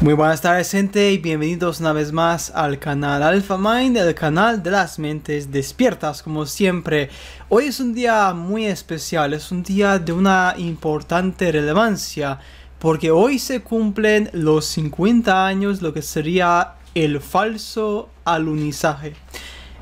Muy buenas tardes gente y bienvenidos una vez más al canal Alpha Mind, el canal de las mentes despiertas como siempre. Hoy es un día muy especial, es un día de una importante relevancia porque hoy se cumplen los 50 años lo que sería el falso alunizaje.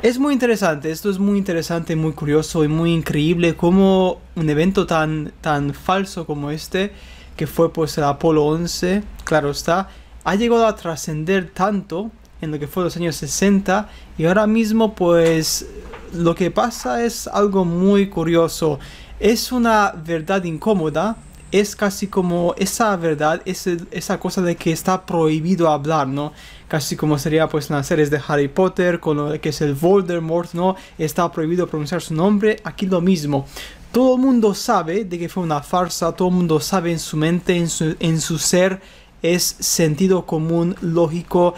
Es muy interesante, esto es muy interesante, muy curioso y muy increíble como un evento tan, tan falso como este, que fue pues el Apolo 11, claro está, ha llegado a trascender tanto en lo que fue los años 60 y ahora mismo pues lo que pasa es algo muy curioso. Es una verdad incómoda, es casi como esa verdad, es esa cosa de que está prohibido hablar, ¿no? Casi como sería pues en las series de Harry Potter, con lo que es el Voldemort, ¿no? Está prohibido pronunciar su nombre, aquí lo mismo. Todo el mundo sabe de que fue una farsa, todo el mundo sabe en su mente, en su, en su ser, es sentido común, lógico.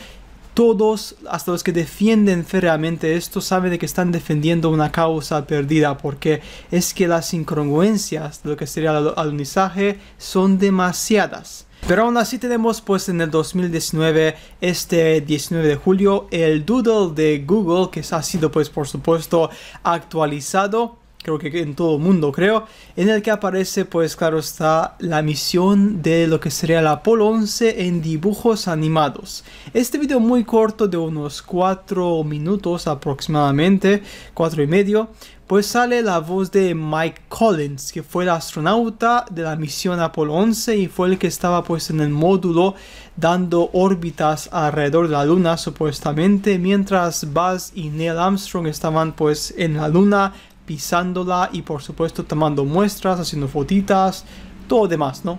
Todos, hasta los que defienden férreamente esto, saben de que están defendiendo una causa perdida, porque es que las incongruencias de lo que sería el alunizaje son demasiadas. Pero aún así tenemos pues en el 2019, este 19 de julio, el doodle de Google que ha sido pues por supuesto actualizado creo que en todo el mundo creo, en el que aparece pues claro está la misión de lo que sería el Apolo 11 en dibujos animados. Este video muy corto de unos 4 minutos aproximadamente, 4 y medio, pues sale la voz de Mike Collins, que fue el astronauta de la misión Apolo 11 y fue el que estaba pues en el módulo dando órbitas alrededor de la luna supuestamente, mientras Buzz y Neil Armstrong estaban pues en la luna pisándola y por supuesto tomando muestras, haciendo fotitas, todo demás, ¿no?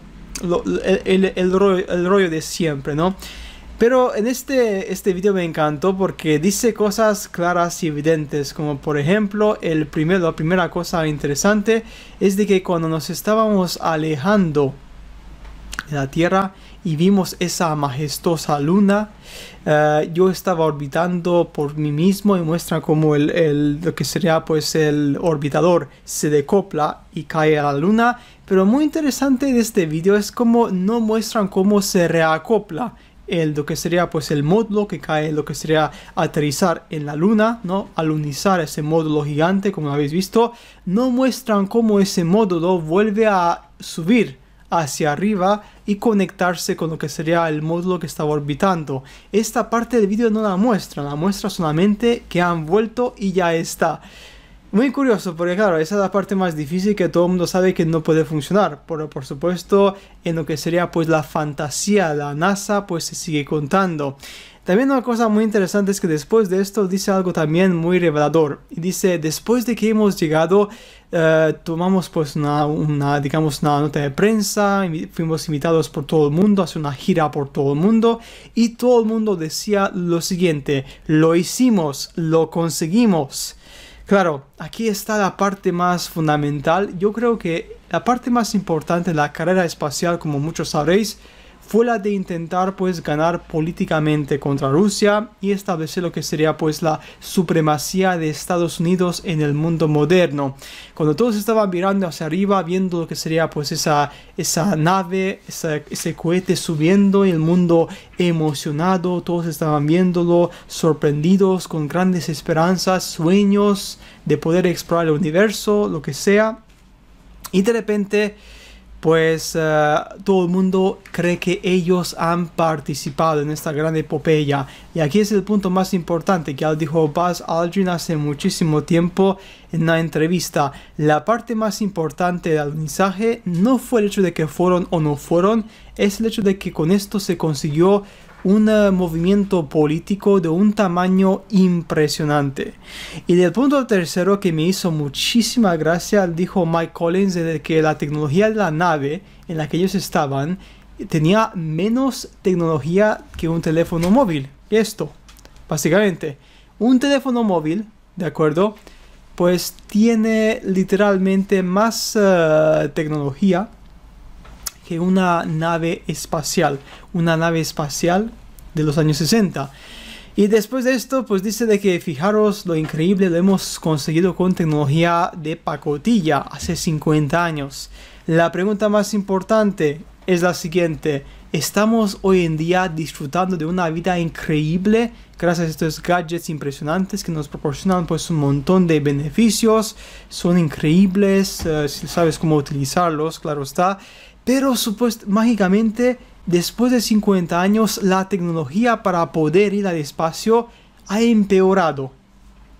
el, rollo, de siempre, ¿no? Pero en este, este video me encantó porque dice cosas claras y evidentes, como por ejemplo, el primero, la primera cosa interesante es de que cuando nos estábamos alejando la Tierra y vimos esa majestuosa luna, eh, yo estaba orbitando por mí mismo y muestra como el, lo que sería pues el orbitador se decopla y cae a la luna. Pero muy interesante de este vídeo es como no muestran cómo se reacopla el, lo que sería pues el módulo que cae, lo que sería aterrizar en la luna, ¿no? Alunizar ese módulo gigante como habéis visto, no muestran cómo ese módulo vuelve a subir hacia arriba y conectarse con lo que sería el módulo que estaba orbitando. Esta parte del vídeo no la muestra, la muestra solamente que han vuelto y ya está. Muy curioso, porque claro, esa es la parte más difícil que todo el mundo sabe que no puede funcionar. Pero por supuesto, en lo que sería pues la fantasía la NASA, pues se sigue contando. También una cosa muy interesante es que después de esto dice algo también muy revelador. Y dice, después de que hemos llegado, eh, tomamos pues una, una, digamos, una nota de prensa, fuimos invitados por todo el mundo, a hacer una gira por todo el mundo. Y todo el mundo decía lo siguiente, lo hicimos, lo conseguimos. Claro, aquí está la parte más fundamental. Yo creo que la parte más importante de la carrera espacial, como muchos sabréis, fue la de intentar pues ganar políticamente contra Rusia y establecer lo que sería pues la supremacía de Estados Unidos en el mundo moderno. Cuando todos estaban mirando hacia arriba, viendo lo que sería pues esa, esa nave, ese cohete subiendo, el mundo emocionado, todos estaban viéndolo, sorprendidos, con grandes esperanzas, sueños de poder explorar el universo, lo que sea. Y de repente pues eh, todo el mundo cree que ellos han participado en esta gran epopeya. Y aquí es el punto más importante que dijo Buzz Aldrin hace muchísimo tiempo en una entrevista. La parte más importante del mensaje no fue el hecho de que fueron o no fueron, es el hecho de que con esto se consiguió un eh, movimiento político de un tamaño impresionante. Y del punto tercero que me hizo muchísima gracia, dijo Mike Collins de que la tecnología de la nave en la que ellos estaban tenía menos tecnología que un teléfono móvil. Esto, básicamente, un teléfono móvil, ¿de acuerdo? Pues tiene literalmente más eh, tecnología que una nave espacial, una nave espacial de los años 60. Y después de esto, pues dice de que fijaros lo increíble lo hemos conseguido con tecnología de pacotilla hace 50 años. La pregunta más importante es la siguiente. Estamos hoy en día disfrutando de una vida increíble gracias a estos gadgets impresionantes que nos proporcionan pues un montón de beneficios. Son increíbles eh, si sabes cómo utilizarlos, claro está. Pero mágicamente, después de 50 años, la tecnología para poder ir al espacio ha empeorado.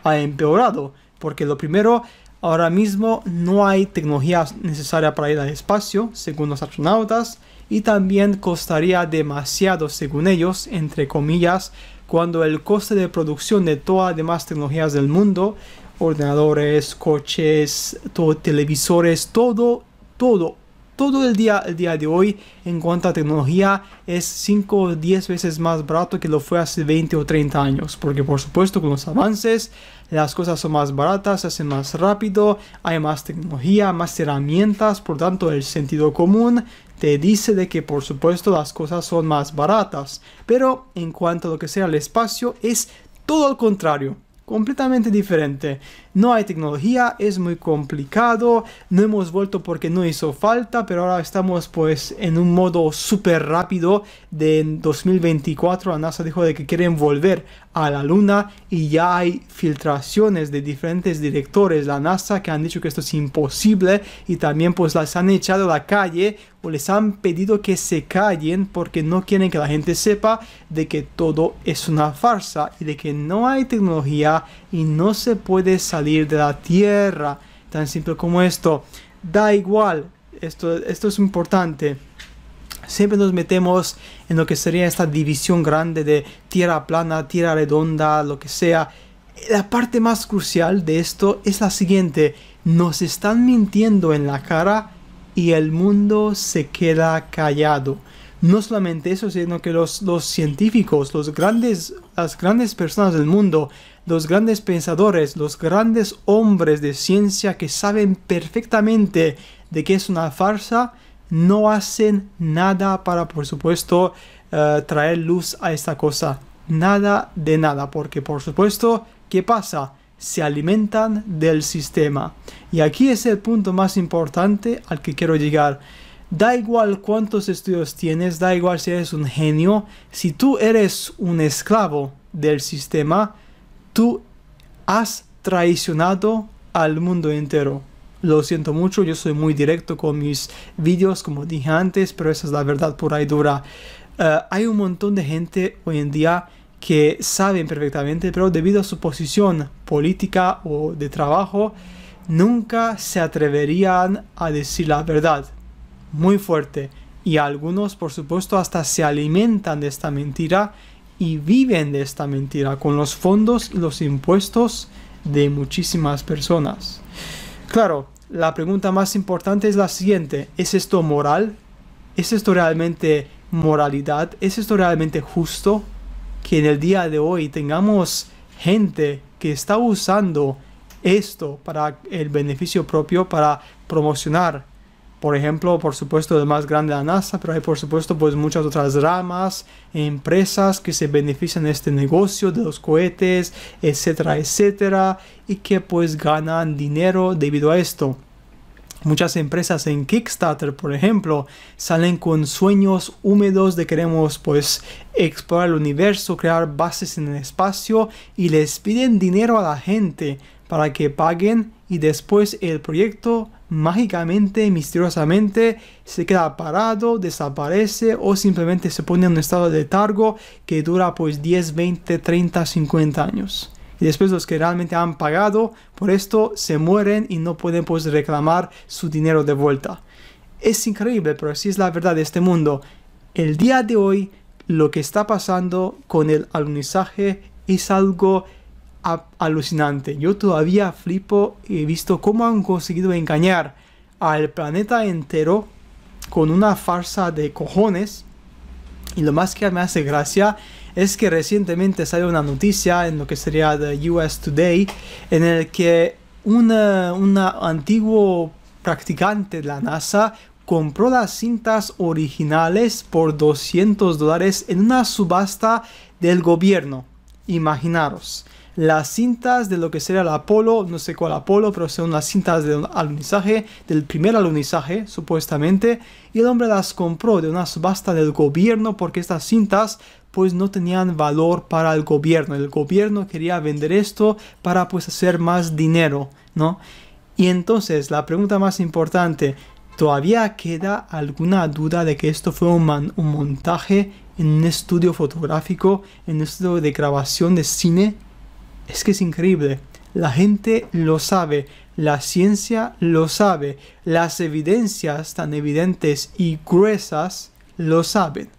Ha empeorado. Porque lo primero, ahora mismo no hay tecnología necesaria para ir al espacio, según los astronautas y también costaría demasiado según ellos, entre comillas, cuando el coste de producción de todas las demás tecnologías del mundo, ordenadores, coches, todo, televisores, todo, todo, todo el día, el día de hoy en cuanto a tecnología es 5 o 10 veces más barato que lo fue hace 20 o 30 años. Porque por supuesto con los avances las cosas son más baratas, se hacen más rápido, hay más tecnología, más herramientas, por tanto el sentido común te dice de que por supuesto las cosas son más baratas, pero en cuanto a lo que sea el espacio es todo al contrario completamente diferente. No hay tecnología, es muy complicado, no hemos vuelto porque no hizo falta, pero ahora estamos pues en un modo súper rápido de 2024. La NASA dijo de que quieren volver a la Luna y ya hay filtraciones de diferentes directores de la NASA que han dicho que esto es imposible y también pues las han echado a la calle o les han pedido que se callen porque no quieren que la gente sepa de que todo es una farsa y de que no hay tecnología y no se puede salir de la Tierra. Tan simple como esto. Da igual, esto, esto es importante. Siempre nos metemos en lo que sería esta división grande de tierra plana, tierra redonda, lo que sea. La parte más crucial de esto es la siguiente. Nos están mintiendo en la cara y el mundo se queda callado. No solamente eso, sino que los, los científicos, los grandes, las grandes personas del mundo, los grandes pensadores, los grandes hombres de ciencia que saben perfectamente de que es una farsa, no hacen nada para, por supuesto, eh, traer luz a esta cosa. Nada de nada, porque por supuesto, ¿qué pasa? Se alimentan del sistema. Y aquí es el punto más importante al que quiero llegar. Da igual cuántos estudios tienes, da igual si eres un genio, si tú eres un esclavo del sistema, tú has traicionado al mundo entero. Lo siento mucho, yo soy muy directo con mis vídeos, como dije antes, pero esa es la verdad por ahí dura. Eh, hay un montón de gente hoy en día que saben perfectamente, pero debido a su posición política o de trabajo, nunca se atreverían a decir la verdad. Muy fuerte. Y algunos, por supuesto, hasta se alimentan de esta mentira y viven de esta mentira con los fondos y los impuestos de muchísimas personas. Claro, la pregunta más importante es la siguiente. ¿Es esto moral? ¿Es esto realmente moralidad? ¿Es esto realmente justo? Que en el día de hoy tengamos gente que está usando esto para el beneficio propio, para promocionar por ejemplo, por supuesto, el más grande la NASA, pero hay por supuesto pues muchas otras ramas, empresas que se benefician de este negocio de los cohetes, etcétera, etcétera, y que pues ganan dinero debido a esto. Muchas empresas en Kickstarter, por ejemplo, salen con sueños húmedos de queremos pues explorar el universo, crear bases en el espacio y les piden dinero a la gente para que paguen y después el proyecto mágicamente, misteriosamente, se queda parado, desaparece o simplemente se pone en un estado de letargo que dura pues 10, 20, 30, 50 años. Y después los que realmente han pagado por esto se mueren y no pueden pues reclamar su dinero de vuelta. Es increíble, pero así es la verdad de este mundo. El día de hoy, lo que está pasando con el alunizaje es algo alucinante. Yo todavía flipo y he visto cómo han conseguido engañar al planeta entero con una farsa de cojones. Y lo más que me hace gracia es que recientemente salió una noticia en lo que sería The US Today en el que un antiguo practicante de la NASA compró las cintas originales por 200 dólares en una subasta del gobierno. Imaginaros las cintas de lo que sería el Apolo, no sé cuál Apolo, pero son las cintas del alunizaje, del primer alunizaje, supuestamente, y el hombre las compró de una subasta del gobierno porque estas cintas pues no tenían valor para el gobierno. El gobierno quería vender esto para pues hacer más dinero, ¿no? Y entonces la pregunta más importante, ¿todavía queda alguna duda de que esto fue un, un montaje en un estudio fotográfico, en un estudio de grabación de cine? Es que es increíble. La gente lo sabe, la ciencia lo sabe, las evidencias tan evidentes y gruesas lo saben.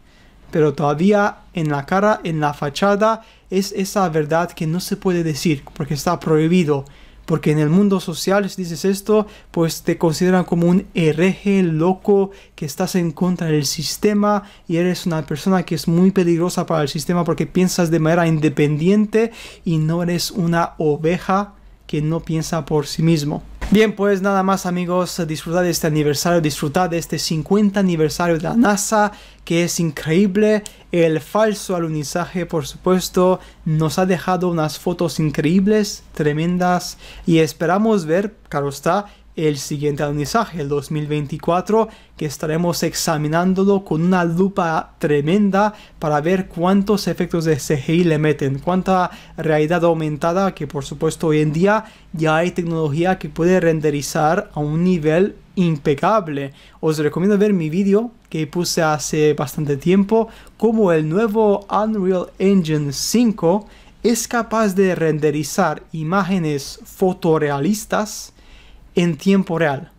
Pero todavía en la cara, en la fachada, es esa verdad que no se puede decir porque está prohibido. Porque en el mundo social, si dices esto, pues te consideran como un hereje loco que estás en contra del sistema y eres una persona que es muy peligrosa para el sistema porque piensas de manera independiente y no eres una oveja que no piensa por sí mismo. Bien, pues nada más amigos, disfrutad de este aniversario, disfrutad de este 50 aniversario de la NASA, que es increíble. El falso alunizaje, por supuesto, nos ha dejado unas fotos increíbles, tremendas, y esperamos ver, claro está, el siguiente alunizaje, el 2024, que estaremos examinándolo con una lupa tremenda para ver cuántos efectos de CGI le meten, cuánta realidad aumentada, que por supuesto hoy en día ya hay tecnología que puede renderizar a un nivel impecable. Os recomiendo ver mi vídeo que puse hace bastante tiempo, como el nuevo Unreal Engine 5 es capaz de renderizar imágenes fotorealistas en tiempo real.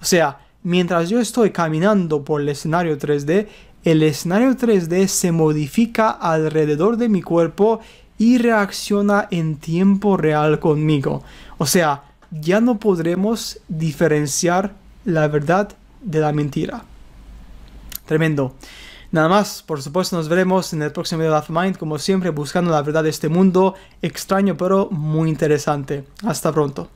O sea, mientras yo estoy caminando por el escenario 3D, el escenario 3D se modifica alrededor de mi cuerpo y reacciona en tiempo real conmigo. O sea, ya no podremos diferenciar la verdad de la mentira. Tremendo. Nada más, por supuesto nos veremos en el próximo video de Mind, como siempre buscando la verdad de este mundo extraño pero muy interesante. Hasta pronto.